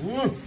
Mmh.